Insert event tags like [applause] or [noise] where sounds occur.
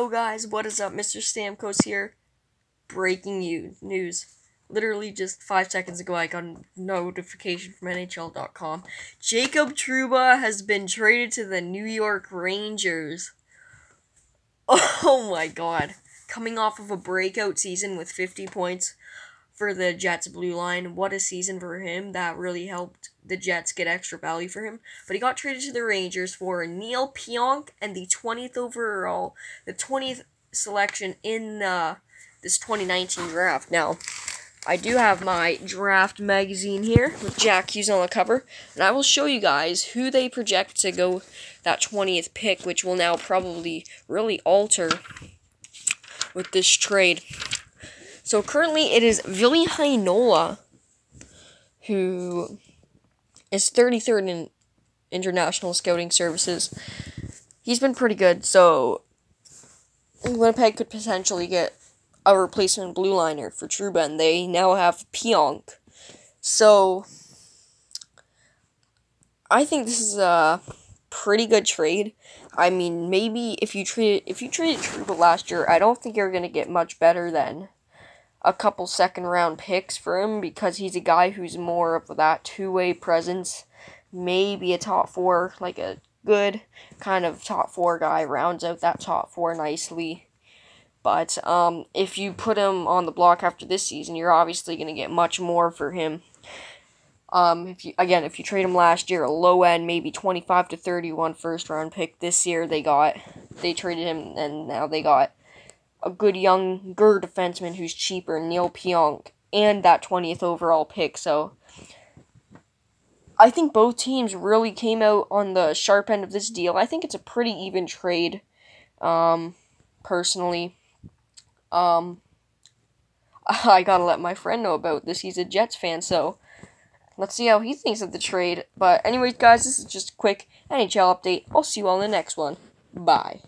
Hello guys, what is up? Mr. Stamkos here. Breaking you news. Literally just five seconds ago, I got a notification from NHL.com. Jacob Trouba has been traded to the New York Rangers. [laughs] Oh my god. Coming off of a breakout season with 50 points for the Jets blue line. What a season for him. That really helped the Jets get extra value for him. But he got traded to the Rangers for Neal Pionk and the 20th overall, the 20th selection in uh, this 2019 draft. Now, I do have my draft magazine here with Jack Hughes on the cover, and I will show you guys who they project to go that 20th pick, which will now probably really alter with this trade. So currently it is Ville Heinola who is 33rd in international scouting services. He's been pretty good, so Winnipeg could potentially get a replacement blue liner for Trouba, and they now have Pionk. So I think this is a pretty good trade. I mean, maybe if you trade if you traded Trouba last year, I don't think you're gonna get much better than a couple second round picks for him because he's a guy who's more of that two way presence. Maybe a top four, like a good kind of top four guy, rounds out that top four nicely. But um, if you put him on the block after this season, you're obviously going to get much more for him. Um, if you again, if you trade him last year, a low end, maybe twenty five to thirty one first round pick. This year they got, they traded him, and now they got a good younger defenseman who's cheaper, Neal Pionk, and that 20th overall pick. So I think both teams really came out on the sharp end of this deal. I think it's a pretty even trade, um, personally. Um, [laughs] I gotta let my friend know about this. He's a Jets fan, so let's see how he thinks of the trade. But anyways, guys, this is just a quick NHL update. I'll see you all in the next one. Bye.